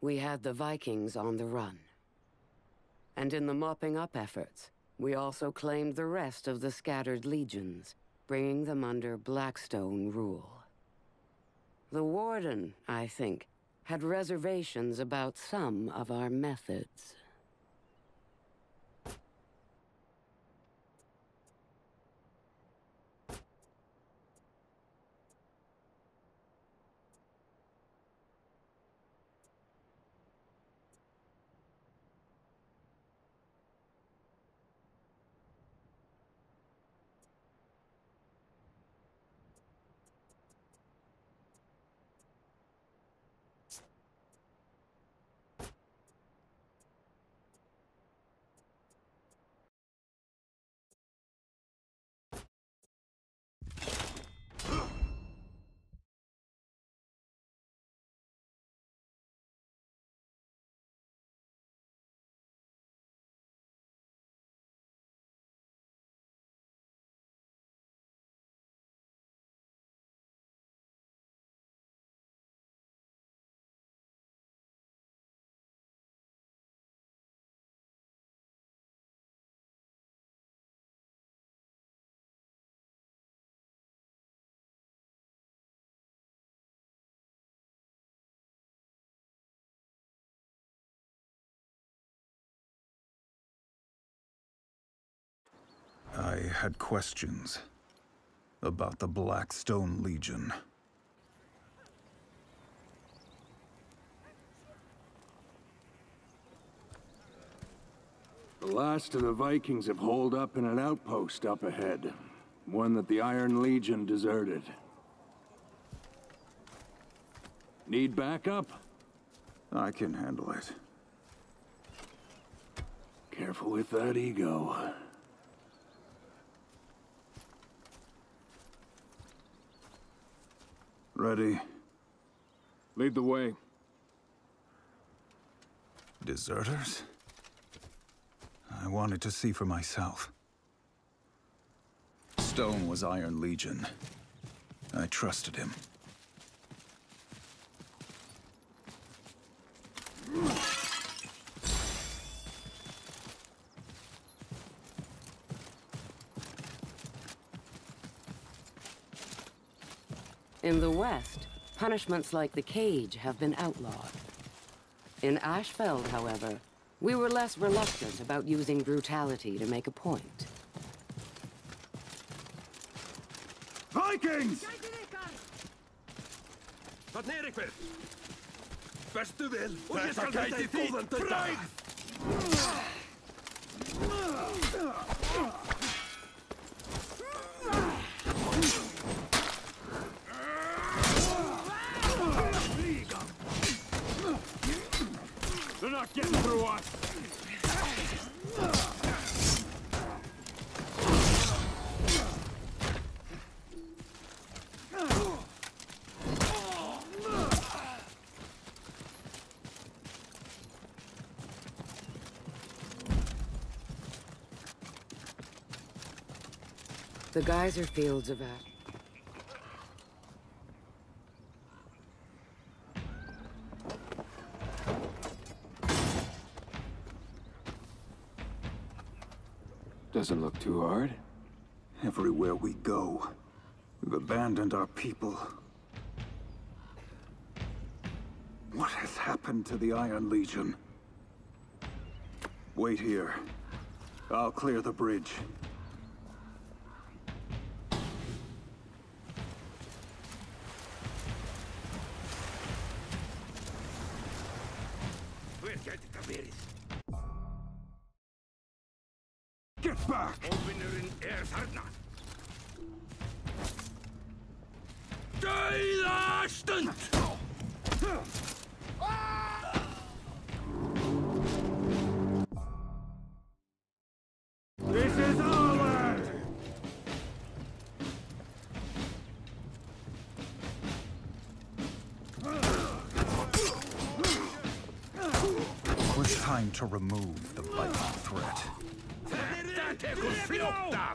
we had the Vikings on the run. And in the mopping up efforts, we also claimed the rest of the scattered legions, bringing them under Blackstone rule. The Warden, I think, had reservations about some of our methods. I had questions about the Blackstone Legion. The last of the Vikings have holed up in an outpost up ahead. One that the Iron Legion deserted. Need backup? I can handle it. Careful with that ego. Ready? Lead the way. Deserters? I wanted to see for myself. Stone was Iron Legion. I trusted him. In the West, punishments like the cage have been outlawed. In Ashfeld, however, we were less reluctant about using brutality to make a point. Vikings! Þarna er einhver! Bestu vel og ég skal veita þér góðan not getting through us! The geyser fields of Ash. Doesn't look too hard. Everywhere we go, we've abandoned our people. What has happened to the Iron Legion? Wait here. I'll clear the bridge. Get back! Óvinnurinn þarna! Dauða stund! This is over! It was time to remove the Viking threat. Peteco, filho da...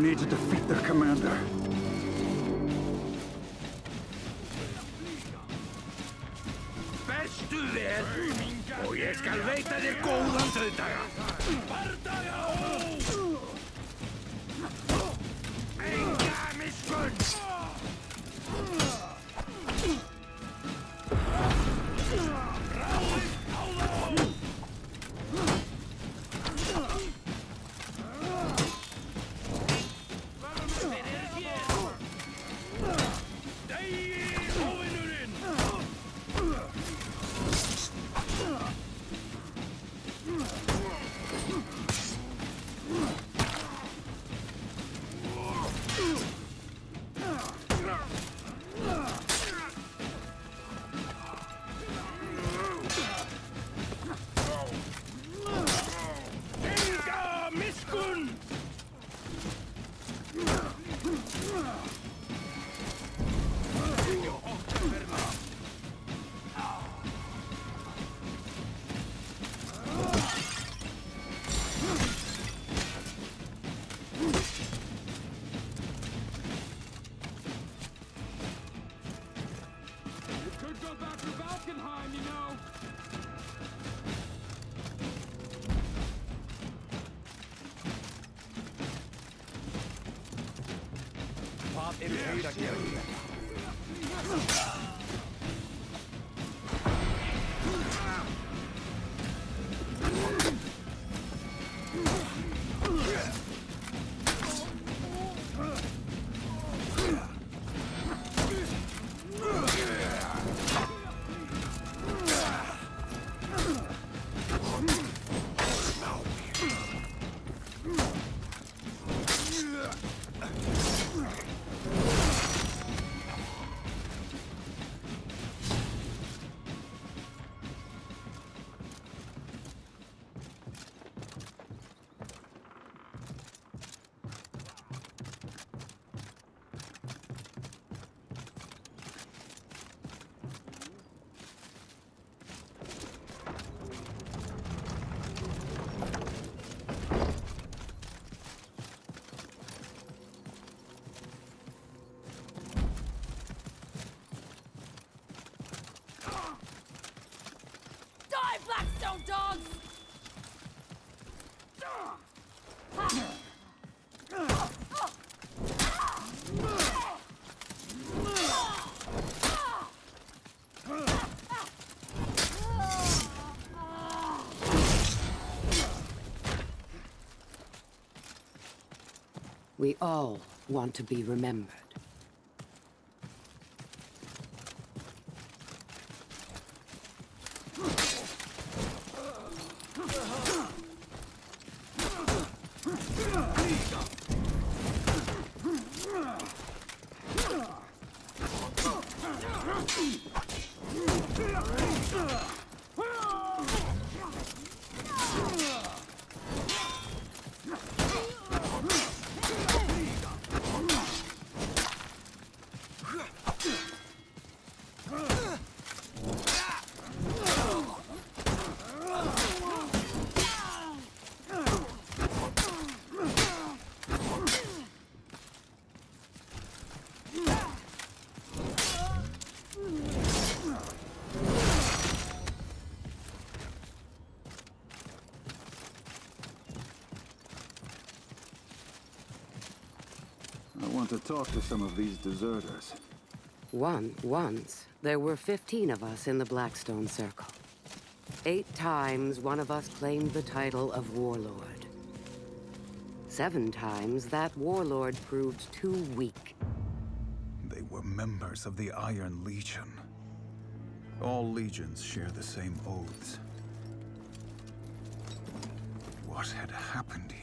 need to defeat their commander. Go back to Valkenheim, you know. Eru þeir að gera Blackstone dogs! We all want to be remembered. To talk to some of these deserters. One, once, there were 15 of us in the Blackstone Circle. Eight times, one of us claimed the title of Warlord. Seven times, that Warlord proved too weak. They were members of the Iron Legion. All legions share the same oaths. What had happened here?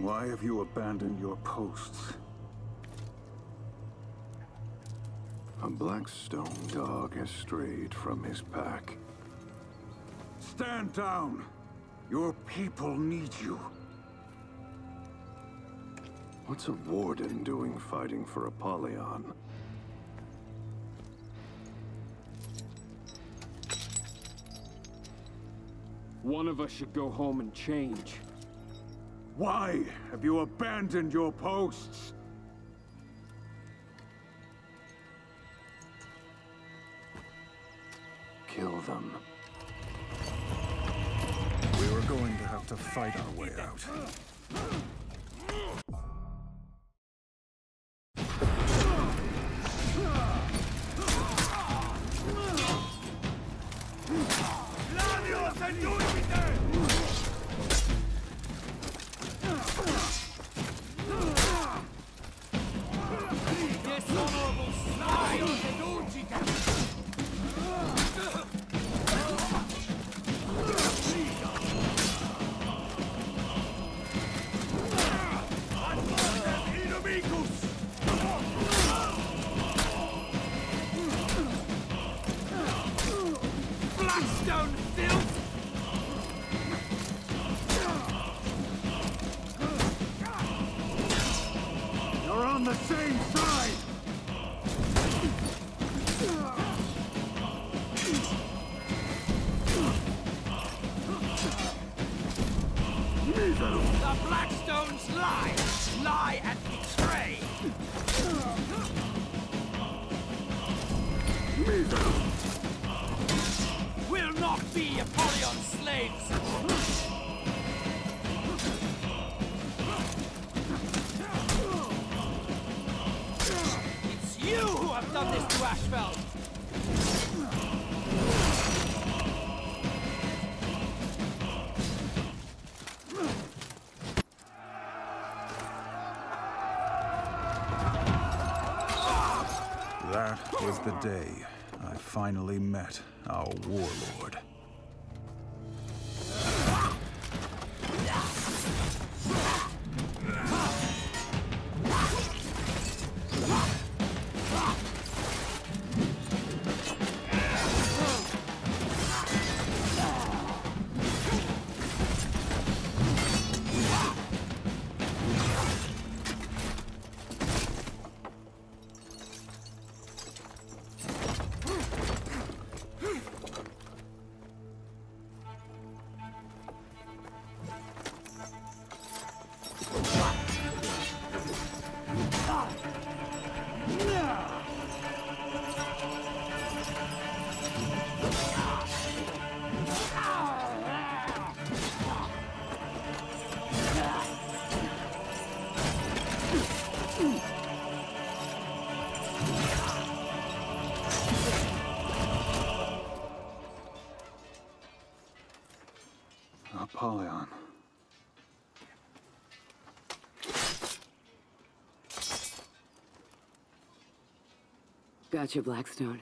Why have you abandoned your posts? A Blackstone dog has strayed from his pack. Stand down! Your people need you. What's a warden doing fighting for Apollyon? One of us should go home and change. Why have you abandoned your posts? Kill them. We were going to have to fight our way out. Blackstone not be Apollyon's slaves! It's you who have done this to Ashfeld! That was the day I finally met our warlord. Apollyon. Gotcha, Blackstone.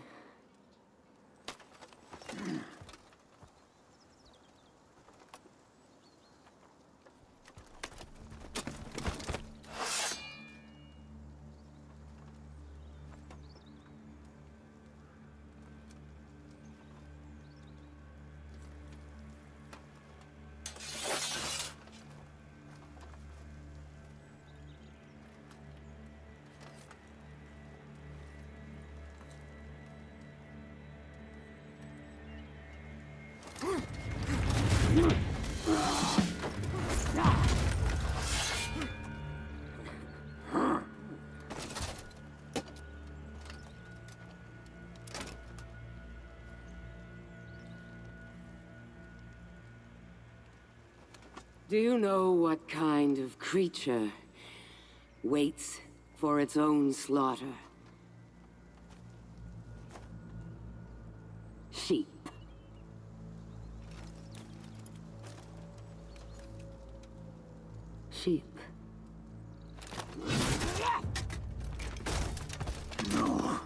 Do you know what kind of creature waits for its own slaughter? Sheep. Sheep. No.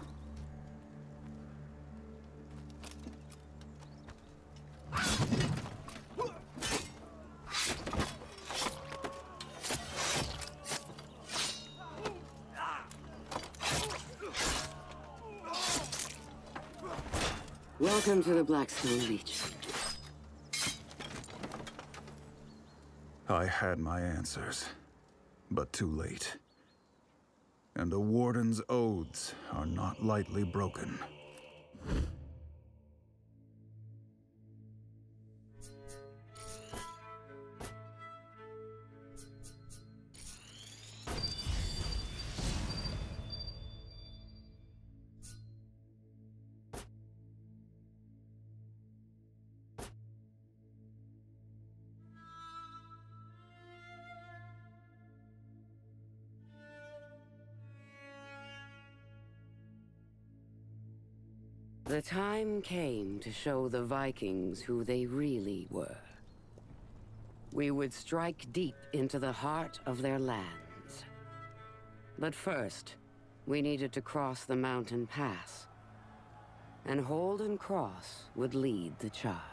Welcome to the Blackstone Legion. I had my answers, but too late. And the Warden's oaths are not lightly broken. The time came to show the Vikings who they really were. We would strike deep into the heart of their lands. But first, we needed to cross the mountain pass. And Holden Cross would lead the charge.